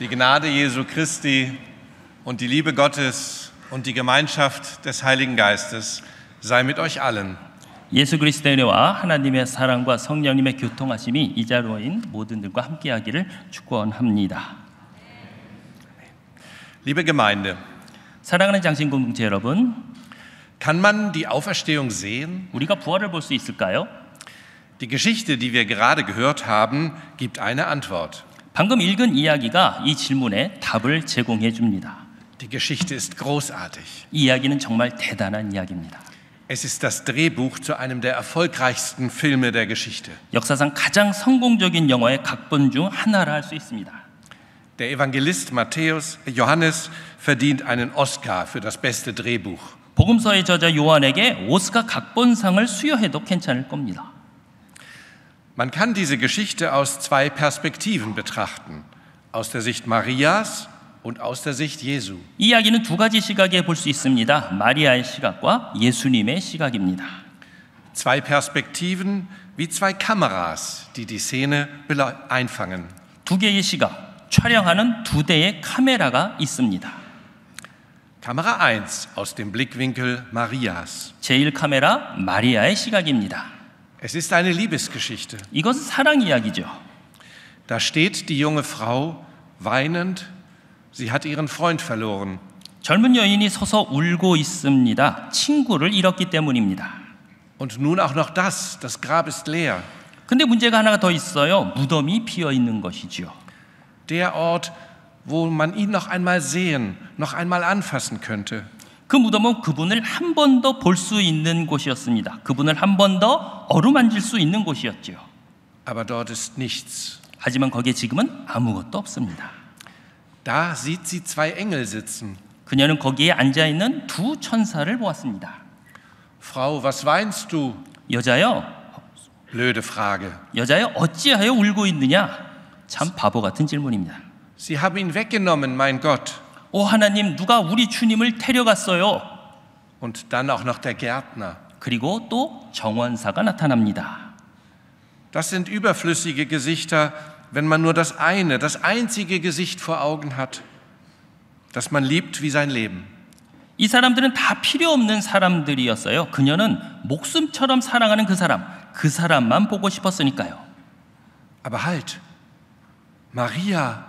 Die Gnade Jesu Christi und die Liebe Gottes und die Gemeinschaft des Heiligen Geistes sei mit euch allen. 예수 그리스도의 은혜와 하나님의 사랑과 성령님의 교통하심이 이 자로인 모든들과 함께하기를 축원합니다. Liebe Gemeinde, 사랑하는 장신 공동체 여러분, kann man die Auferstehung sehen? 우리가 부활을 볼 수 있을까요? Die Geschichte, die wir gerade gehört haben, gibt eine Antwort. 방금 읽은 이야기가 이 질문에 답을 제공해 줍니다. Die Geschichte ist großartig. 이 이야기는 정말 대단한 이야기입니다. Es ist das Drehbuch zu einem der erfolgreichsten Filme der Geschichte. 역사상 가장 성공적인 영화의 각본 중 하나라 할 수 있습니다. Der Evangelist Matthäus, Johannes verdient einen Oscar für das beste Drehbuch. 복음서의 저자 요한에게 오스카 각본상을 수여해도 괜찮을 겁니다. Man kann diese Geschichte aus zwei Perspektiven betrachten. Aus der Sicht Marias und aus der Sicht Jesu. 이 이야기는 두 가지 시각에 볼 수 있습니다. 마리아의 시각과 예수님의 시각입니다. Zwei Perspektiven wie zwei Kameras, die die Szene bele- einfangen. 두 개의 시각, 촬영하는 두 대의 카메라가 있습니다. Kamera 1 aus dem Blickwinkel Marias. 제1 카메라 마리아의 시각입니다. Es ist eine Liebesgeschichte. 이것은 사랑 이야기죠. Da steht die junge Frau weinend, sie hat ihren Freund verloren. 젊은 여인이 서서 울고 있습니다. 친구를 잃었기 때문입니다. Und nun auch noch das, das Grab ist leer. 근데 문제가 하나가 더 있어요. 무덤이 비어 있는 것이지요. Der Ort, wo man ihn noch einmal sehen, noch einmal anfassen könnte. 그 무덤은 그분을 한 번 더 볼 수 있는 곳이었습니다. 그분을 한 번 더 어루만질 수 있는 곳이었지요. Aber dort ist nichts. 하지만 거기에 지금은 아무것도 없습니다. Da sieht sie zwei Engel sitzen. 그녀는 거기에 앉아 있는 두 천사를 보았습니다. Frau, was weinst du? 여자여, Blöde Frage. 여자여 어찌하여 울고 있느냐? 참 바보 같은 질문입니다. Sie haben ihn weggenommen, mein Gott. 오 하나님, 누가 우리 주님을 데려갔어요? Und dann auch noch der Gärtner. 그리고 또 정원사가 나타납니다. Das sind überflüssige Gesichter, wenn man nur das eine, das einzige Gesicht vor Augen hat, das man liebt wie sein Leben. 이 사람들은 다 필요 없는 사람들이었어요. 그녀는 목숨처럼 사랑하는 그 사람, 그 사람만 보고 싶었으니까요. Aber halt, Maria,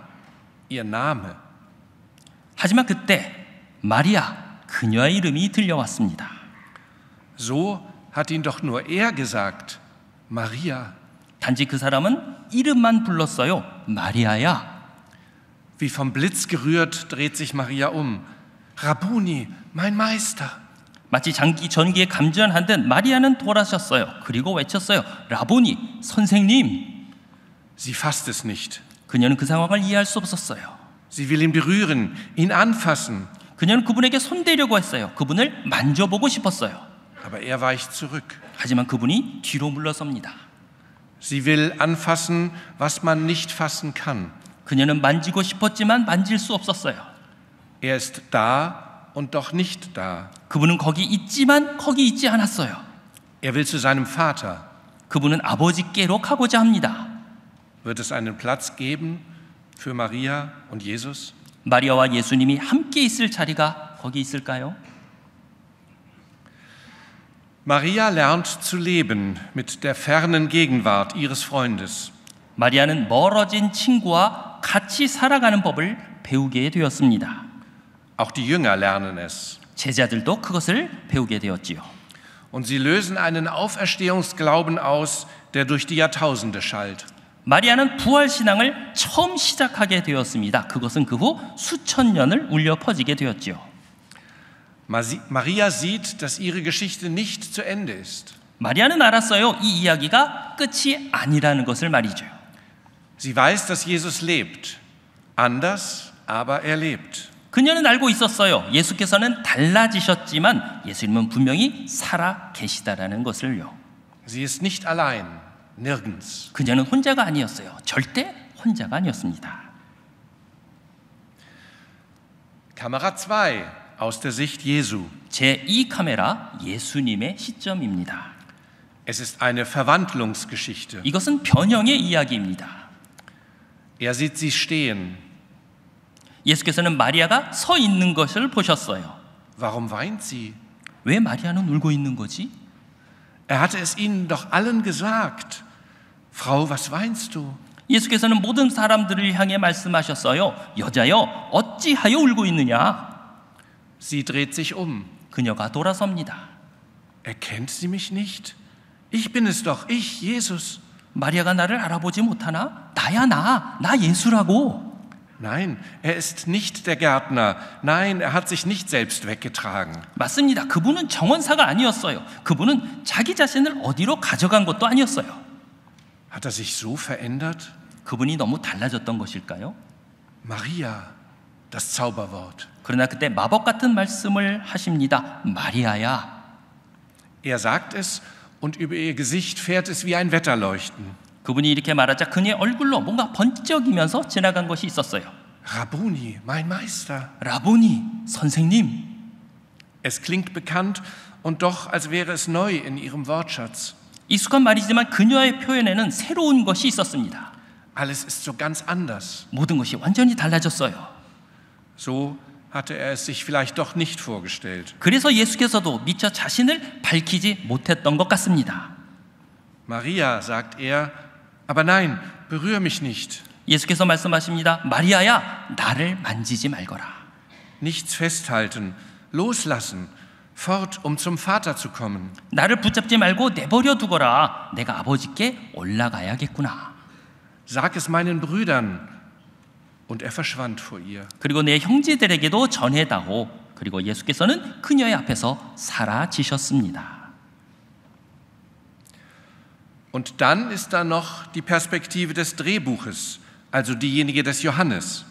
ihr Name. 하지만 그때 마리아, 그녀의 이름이 들려왔습니다. So hat ihn doch nur er gesagt, Maria. 단지 그 사람은 이름만 불렀어요. 마리아야. Wie vom Blitz gerührt dreht sich Maria um. Rabuni, mein Meister. 마치 장기 전기에 감전한 듯 마리아는 돌아섰어요. 그리고 외쳤어요. 라보니, 선생님. Sie fasst es nicht. 그녀는 그 상황을 이해할 수 없었어요. Sie will ihn berühren, ihn anfassen. 그녀는 그분에게 손대려고 했어요. 그분을 만져보고 싶었어요. Aber er weicht zurück. 하지만 그분이 뒤로 물러섭니다. Sie will anfassen, was man nicht fassen kann. 그녀는 만지고 싶었지만 만질 수 없었어요. Er ist da und doch nicht da. 그분은 거기 있지만 거기 있지 않았어요. Er will zu seinem Vater. 그분은 아버지께로 가고자 합니다. Wird es einen Platz geben für Maria und Jesus? 마리아와 예수님이 함께 있을 자리가 거기 있을까요? Maria lernt zu leben mit der fernen Gegenwart ihres Freundes. 마리아는 멀어진 친구와 같이 살아가는 법을 배우게 되었습니다. Auch die Jünger lernen es. 제자들도 그것을 배우게 되었지요. Und sie lösen einen Auferstehungsglauben aus, der durch die Jahrtausende schallt. 마리아는 부활 신앙을 처음 시작하게 되었습니다. 그것은 그 후 수천 년을 울려 퍼지게 되었지요. Maria sieht, dass ihre Geschichte nicht zu Ende ist. 마리아는 알았어요. 이 이야기가 끝이 아니라는 것을 말이죠. Sie weiß, dass Jesus lebt. Anders, aber er lebt. 그녀는 알고 있었어요. 예수께서는 달라지셨지만 예수님은 분명히 살아 계시다라는 것을요. Sie ist nicht allein, nirgends. 그녀는 혼자가 아니었어요. 절대 혼자가 아니었습니다. Kamera 2 aus der Sicht Jesu. 제2 카메라 예수님의 시점입니다. Es ist eine Verwandlungsgeschichte. 이것은 변형의 이야기입니다. Er sieht sie stehen. 예수께서는 마리아가 서 있는 것을 보셨어요. Warum weint sie? 왜 마리아는 울고 있는 거지? Er hatte es ihnen doch allen gesagt. Frau, was weinst du? 예수께서는 모든 사람들을 향해 말씀하셨어요. 여자여, 어찌하여 울고 있느냐? Sie dreht sich um. 그녀가 돌아섭니다. Erkennt sie mich nicht? Ich bin es doch, ich, Jesus. 마리아가 나를 알아보지 못하나? 나야 나, 나 예수라고. Nein, er ist nicht der Gärtner. Nein, er hat sich nicht selbst weggetragen. 맞습니다. 그분은 정원사가 아니었어요. 그분은 자기 자신을 어디로 가져간 것도 아니었어요. Hat er sich so verändert? 그분이 너무 달라졌던 것일까요? Maria, das Zauberwort. 그러나 그때 마법 같은 말씀을 하십니다. 마리아야. Er sagt es und über ihr Gesicht fährt es wie ein Wetterleuchten. 그분이 이렇게 말하자 그녀의 얼굴로 뭔가 번쩍이면서 지나간 것이 있었어요. Rabuni, mein Meister. 라보니, 선생님. Es klingt bekannt und doch, als wäre es neu in ihrem Wortschatz. 익숙한 말이지만 그녀의 표현에는 새로운 것이 있었습니다. Alles ist so ganz anders. 모든 것이 완전히 달라졌어요. So hatte er es sich vielleicht doch nicht vorgestellt. 그래서 예수께서도 미처 자신을 밝히지 못했던 것 같습니다. Maria, sagt er, aber nein, berühr mich nicht. 예수께서 말씀하십니다. 마리아야, 나를 만지지 말거라. Nichts festhalten, loslassen, fort, um zum Vater zu kommen. 나를 붙잡지 말고 내버려 두거라. 내가 아버지께 올라가야겠구나. Sag es meinen Brüdern. Und er verschwand vor ihr. 그리고 내 형제들에게도 전해다오. 그리고 예수께서는 그녀의 앞에서 사라지셨습니다. Und dann ist da noch die Perspektive des Drehbuches, also diejenige des Johannes.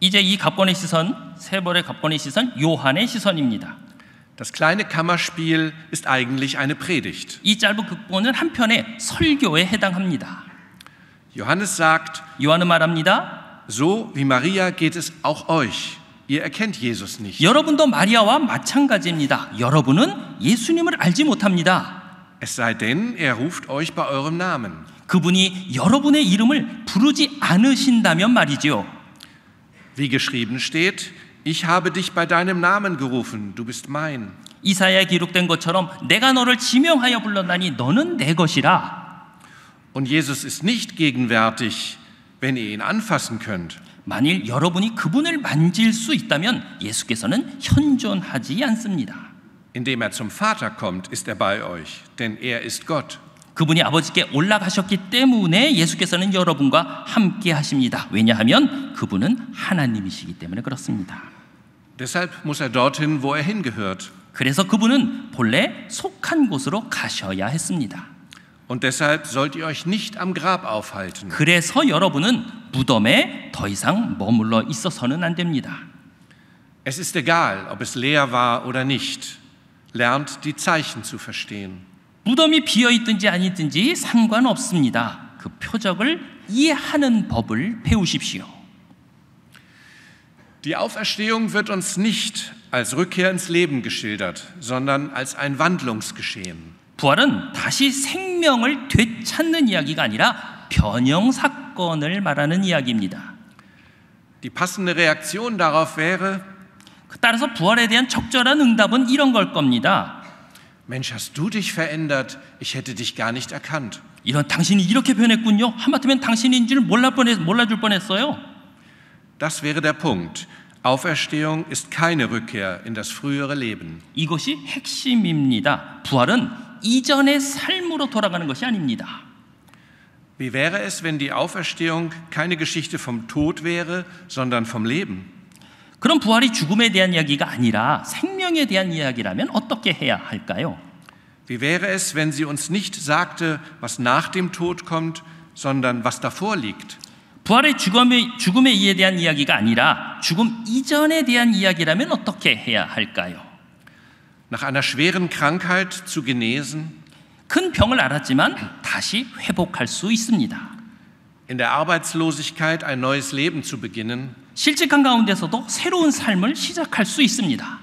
이제 이 갑권의 시선, 세벌의 갑권의 시선, 요한의 시선입니다. Das kleine Kammerspiel ist eigentlich eine Predigt. 이 짧은 극본은 한편의 설교에 해당합니다. Johannes sagt, 요한은 말합니다. so wie Maria geht es auch euch. Ihr erkennt Jesus nicht. 여러분도 마리아와 마찬가지입니다. 여러분은 예수님을 알지 못합니다. Es sei denn, er ruft euch bei eurem Namen. 그분이 여러분의 이름을 부르지 않으신다면 말이지요. Wie geschrieben steht, ich habe dich bei deinem Namen gerufen, du bist mein. 이사야에 기록된 것처럼 내가 너를 지명하여 불렀나니 너는 내 것이라. Und Jesus ist nicht gegenwärtig, wenn ihr ihn anfassen könnt. 만일 여러분이 그분을 만질 수 있다면 예수께서는 현존하지 않습니다. Indem er zum Vater kommt, ist er bei euch, denn er ist Gott. 그분이 아버지께 올라가셨기 때문에 예수께서는 여러분과 함께 하십니다. 왜냐하면 그분은 하나님이시기 때문에 그렇습니다. Deshalb muss er dorthin, wo er hingehört. 그래서 그분은 본래 속한 곳으로 가셔야 했습니다. Und deshalb sollt ihr euch nicht am Grab aufhalten. 그래서 여러분은 무덤에 더 이상 머물러 있어서는 안 됩니다. Es ist egal, ob es leer war oder nicht. Lernt die Zeichen zu verstehen. 무덤이 비어 있든지 아니든지 상관없습니다. 그 표적을 이해하는 법을 배우십시오. Die Auferstehung wird uns nicht als Rückkehr ins Leben geschildert, sondern als ein Wandlungsgeschehen. 부활은 다시 생명을 되찾는 이야기가 아니라 변형 사건을 말하는 이야기입니다. Die passende Reaktion darauf wäre, 따라서 부활에 대한 적절한 응답은 이런 걸 겁니다. Mensch, hast du dich verändert? Ich hätte dich gar nicht erkannt. 이런 당신이 이렇게 변했군요. 하마터면 당신인 줄 몰라 뻔했, 몰라줄 뻔했어요. Das wäre der Punkt. Auferstehung ist keine Rückkehr in das frühere Leben. 이것이 핵심입니다. 부활은 이전의 삶으로 돌아가는 것이 아닙니다. Wie wäre es, wenn die Auferstehung keine Geschichte vom Tod wäre, sondern vom Leben? 그럼 부활이 죽음에 대한 이야기가 아니라 생명 에 대한 이야기라면 어떻게 해야 할까요? Wie wäre es, wenn sie uns nicht sagte, was nach dem Tod kommt, sondern was davor liegt? 부활의 죽음의, 죽음의 이에 대한 이야기가 아니라 죽음 이전에 대한 이야기라면 어떻게 해야 할까요? Nach einer schweren Krankheit zu genesen, 큰 병을 앓았지만 다시 회복할 수 있습니다. in der Arbeitslosigkeit ein neues Leben zu beginnen, 실직한 가운데서도 새로운 삶을 시작할 수 있습니다.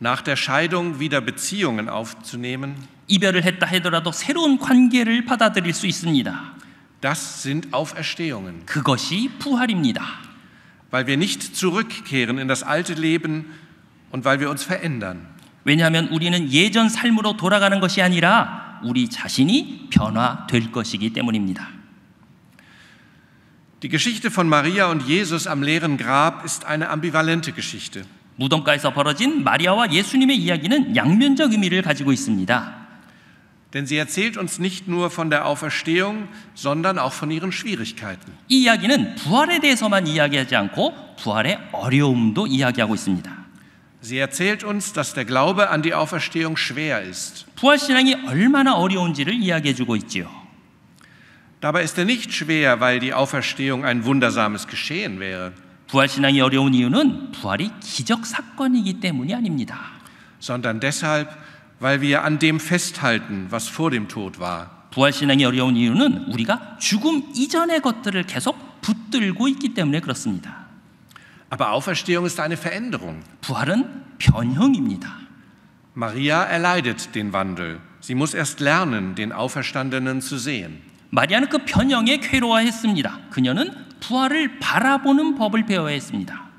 nach der Scheidung wieder Beziehungen aufzunehmen, 이별을 했다 하더라도 새로운 관계를 받아들일 수 있습니다. das sind Auferstehungen. 그것이 부활입니다. weil wir nicht zurückkehren in das alte Leben und weil wir uns verändern. 왜냐하면 우리는 예전 삶으로 돌아가는 것이 아니라 우리 자신이 변화될 것이기 때문입니다. Die Geschichte von Maria und Jesus am leeren Grab ist eine ambivalente Geschichte. 무덤가에서 벌어진 마리아와 예수님의 이야기는 양면적 의미를 가지고 있습니다. Denn sie erzählt uns nicht nur von der Auferstehung, sondern auch von ihren Schwierigkeiten. 이 이야기는 부활에 대해서만 이야기하지 않고 부활의 어려움도 이야기하고 있습니다. Sie erzählt uns, dass der Glaube an die Auferstehung schwer ist. 부활 신앙이 얼마나 어려운지를 이야기해 주고 있지요. Dabei ist er nicht schwer, weil die Auferstehung ein wundersames Geschehen wäre, 부활 신앙이 어려운 이유는 부활이 기적 사건이기 때문이 아닙니다. sondern deshalb, weil wir an dem festhalten, was vor dem Tod war. 부활 신앙이 어려운 이유는 우리가 죽음 이전의 것들을 계속 붙들고 있기 때문에 그렇습니다. Aber Auferstehung ist eine Veränderung. 부활은 변형입니다. Maria erleidet den Wandel. Sie muss erst lernen, den Auferstandenen zu sehen. 마리아는 그 변형에 괴로워했습니다. 그녀는 부활을 바라보는 법을 배워야 했습니다.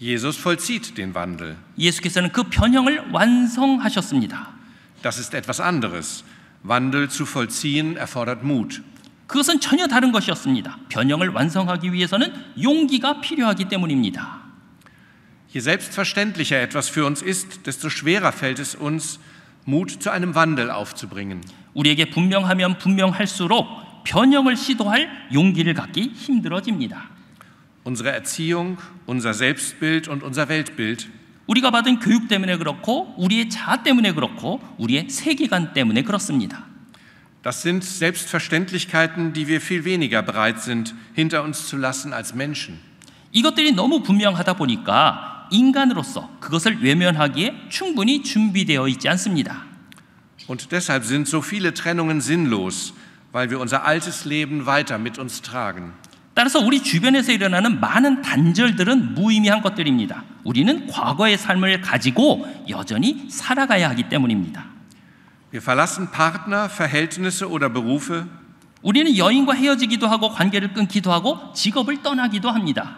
Jesus vollzieht den Wandel. 예수께서는 그 변형을 완성하셨습니다. Das ist etwas anderes. Wandel zu vollziehen erfordert Mut. 그것은 전혀 다른 것이었습니다. 변형을 완성하기 위해서는 용기가 필요하기 때문입니다. Je selbstverständlicher etwas für uns ist, desto schwerer fällt es uns, Mut zu einem Wandel aufzubringen. 우리에게 분명하면 분명할수록 변형을 시도할 용기를 갖기 힘들어집니다. Unsere Erziehung, unser Selbstbild und unser Weltbild 우리가 받은 교육 때문에 그렇고 우리의 자아 때문에 그렇고 우리의 세계관 때문에 그렇습니다. Das sind Selbstverständlichkeiten, die wir viel weniger bereit sind, hinter uns zu lassen als Menschen. 이것들이 너무 분명하다 보니까 인간으로서 그것을 외면하기에 충분히 준비되어 있지 않습니다. Und deshalb sind so viele Trennungen sinnlos, weil wir unser altes Leben weiter mit uns tragen. 따라서 우리 주변에서 일어나는 많은 단절들은 무의미한 것들입니다. 우리는 과거의 삶을 가지고 여전히 살아가야 하기 때문입니다. Wir verlassen Partner, Verhältnisse oder Berufe, 우리는 여인과 헤어지기도 하고 관계를 끊기도 하고 직업을 떠나기도 합니다.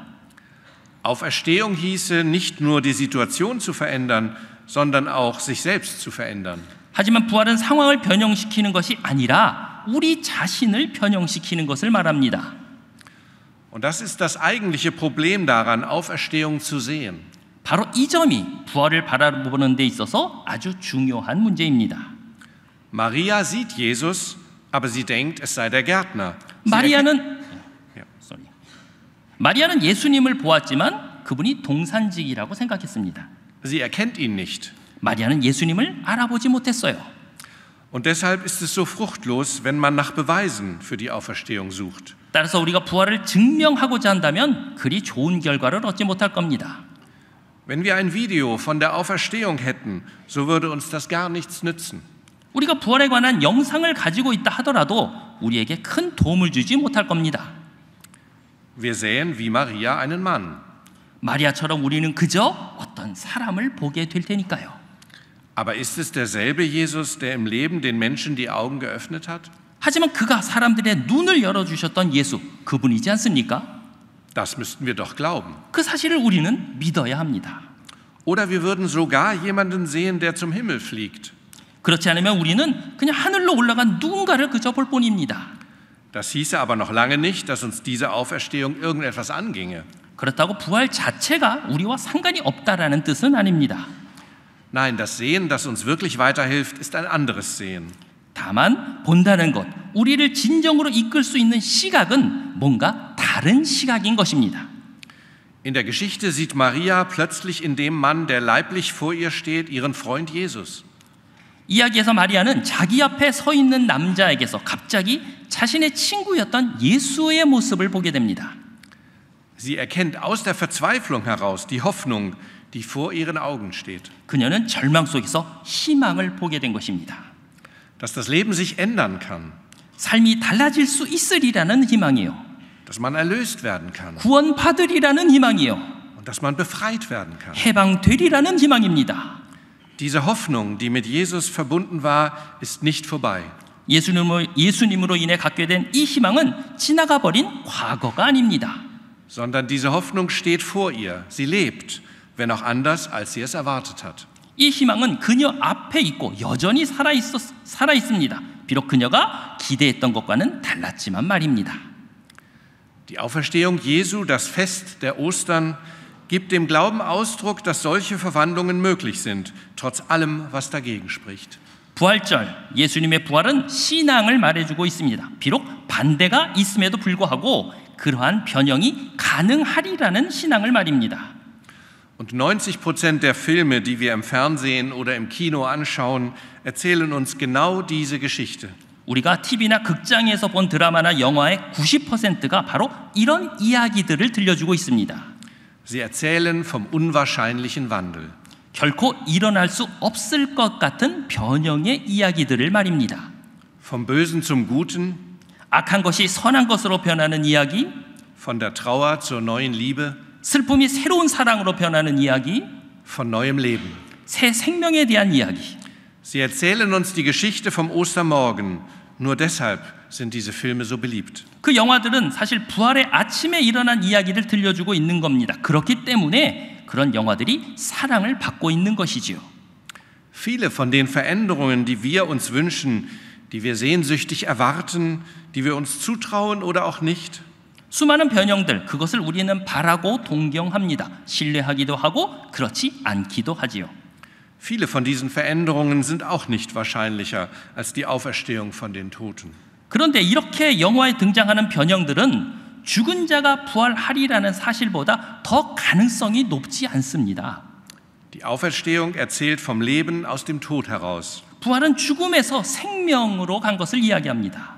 Auferstehung hieße nicht nur die Situation zu verändern, sondern auch sich selbst zu verändern. 하지만 부활은 상황을 변형시키는 것이 아니라 우리 자신을 변형시키는 것을 말합니다. Und das ist das eigentliche Problem daran, Auferstehung zu sehen. 바로 이 점이 부활을 바라보는 데 있어서 아주 중요한 문제입니다. Maria sieht Jesus, aber sie denkt, es sei der Gärtner. 마리아는. 마리아는 예수님을 보았지만 그분이 동산직이라고 생각했습니다. Sie erkennt ihn nicht. 마리아는 예수님을 알아보지 못했어요. Und deshalb ist es so fruchtlos, wenn man nach Beweisen für die Auferstehung sucht. 따라서 우리가 부활을 증명하고자 한다면 그리 좋은 결과를 얻지 못할 겁니다. Wenn wir ein Video von der Auferstehung hätten, so würde uns das gar nichts nützen. 우리가 부활에 관한 영상을 가지고 있다 하더라도 우리에게 큰 도움을 주지 못할 겁니다. Wir sähen wie Maria einen Mann. 마리아처럼 우리는 그저 어떤 사람을 보게 될 테니까요. Aber ist es derselbe Jesus, der im Leben den Menschen die Augen geöffnet hat? 하지만 그가 사람들의 눈을 열어주셨던 예수, 그분이지 않습니까? Das müssten wir doch glauben. 그 사실을 우리는 믿어야 합니다. Oder wir würden sogar jemanden sehen, der zum Himmel fliegt. 그렇지 않으면 우리는 그냥 하늘로 올라간 누군가를 그저 볼 뿐입니다. Das hieße aber noch lange nicht, dass uns diese Auferstehung irgendetwas anginge. 그렇다고 부활 자체가 우리와 상관이 없다라는 뜻은 아닙니다. Nein, das Sehen, das uns wirklich weiterhilft, ist ein anderes Sehen. 다만 본다는 것, 우리를 진정으로 이끌 수 있는 시각은 뭔가 다른 시각인 것입니다. In der Geschichte sieht Maria plötzlich in dem Mann, der leiblich vor ihr steht, ihren Freund Jesus. 이야기에서 마리아는 자기 앞에 서 있는 남자에게서 갑자기 자신의 친구였던 예수의 모습을 보게 됩니다. Sie erkennt aus der Verzweiflung heraus die Hoffnung, die vor ihren Augen steht. 그녀는 절망 속에서 희망을 보게 된 것입니다. Dass das Leben sich ändern kann, 삶이 달라질 수 있으리라는 희망이요. dass man erlöst werden kann 구원받으리라는 희망이요. und dass man befreit werden kann. 해방되리라는 희망입니다. Diese Hoffnung, die mit Jesus verbunden war, ist nicht vorbei. 예수님으로, 예수님으로 인해 갖게 된 이 희망은 지나가 버린 과거가 아닙니다. sondern diese Hoffnung steht vor ihr. Sie lebt, wenn auch anders, als sie es erwartet hat. 이 희망은 그녀 앞에 있고 여전히 살아 있었 살아 있습니다. 비록 그녀가 기대했던 것과는 달랐지만 말입니다. Die Auferstehung Jesu, das Fest der Ostern, gibt dem Glauben Ausdruck, dass solche Verwandlungen möglich sind, trotz allem, was dagegen spricht. 부활절, 예수님의 부활은 신앙을 말해주고 있습니다. 비록 반대가 있음에도 불구하고 그러한 변형이 가능하리라는 신앙을 말입니다. Und 90 Prozent der Filme, die wir im Fernsehen oder im Kino anschauen, erzählen uns genau diese Geschichte. 우리가 TV나 극장에서 본 드라마나 영화의 90%가 바로 이런 이야기들을 들려주고 있습니다. Sie erzählen vom unwahrscheinlichen Wandel. 결코 일어날 수 없을 것 같은 변형의 이야기들을 말입니다. Vom Bösen zum Guten, 악한 것이 선한 것으로 변하는 이야기, von der Trauer zur neuen Liebe, 슬픔이 새로운 사랑으로 변하는 이야기, von neuem Leben. 새 생명에 대한 이야기. Sie erzählen uns die Geschichte vom Ostermorgen. Nur deshalb sind diese Filme so beliebt. 그 영화들은 사실 부활의 아침에 일어난 이야기를 들려주고 있는 겁니다. 그렇기 때문에 그런 영화들이 사랑을 받고 있는 것이지요. Viele von den Veränderungen, die wir uns wünschen, die wir sehnsüchtig erwarten, die wir uns zutrauen oder auch nicht, 수많은 변형들 그것을 우리는 바라고 동경합니다. 신뢰하기도 하고 그렇지 않기도 하지요. viele von diesen Veränderungen sind auch nicht wahrscheinlicher als die Auferstehung von den Toten. 그런데 이렇게 영화에 등장하는 변형들은 죽은 자가 부활하리라는 사실보다 더 가능성이 높지 않습니다. Die Auferstehung erzählt vom Leben aus dem Tod heraus. 부활은 죽음에서 생명으로 간 것을 이야기합니다.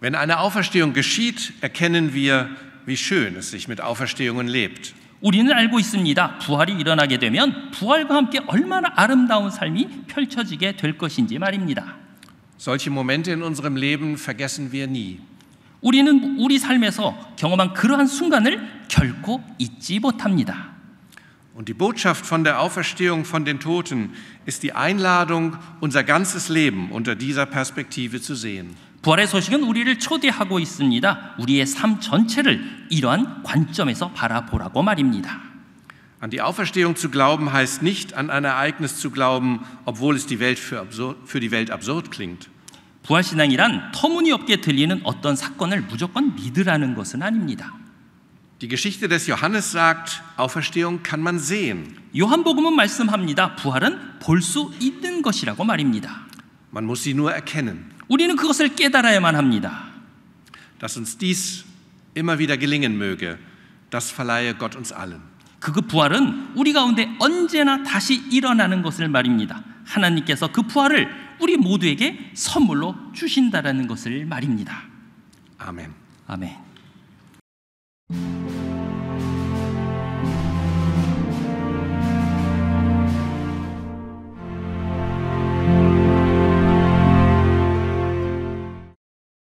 Wenn eine Auferstehung geschieht, erkennen wir, wie schön es sich mit Auferstehungen lebt. 우리는 알고 있습니다. 부활이 일어나게 되면 부활과 함께 얼마나 아름다운 삶이 펼쳐지게 될 것인지 말입니다. Solche Momente in unserem Leben vergessen wir nie. 우리는 우리 삶에서 경험한 그러한 순간을 결코 잊지 못합니다. Und die Botschaft von der Auferstehung von den Toten ist die Einladung, unser ganzes Leben unter dieser Perspektive zu sehen. 부활의 소식은 우리를 초대하고 있습니다. 우리의 삶 전체를 이러한 관점에서 바라보라고 말입니다. An die Auferstehung zu glauben heißt nicht an ein Ereignis zu glauben, obwohl es die Welt für, absurd, für die Welt absurd klingt. 부활신앙이란 터무니없게 들리는 어떤 사건을 무조건 믿으라는 것은 아닙니다. Die Geschichte des Johannes sagt, Auferstehung kann man sehen. 요한복음은 말씀합니다. 부활은 볼 수 있는 것이라고 말입니다. Man muss sie nur erkennen. 우리는 그것을 깨달아야만 합니다. Dass uns dies immer wieder gelingen möge, das verleihe Gott uns allen. 그 부활은 우리 가운데 언제나 다시 일어나는 것을 말입니다. 하나님께서 그 부활을 우리 모두에게 선물로 주신다라는 것을 말입니다. Amen. 아멘.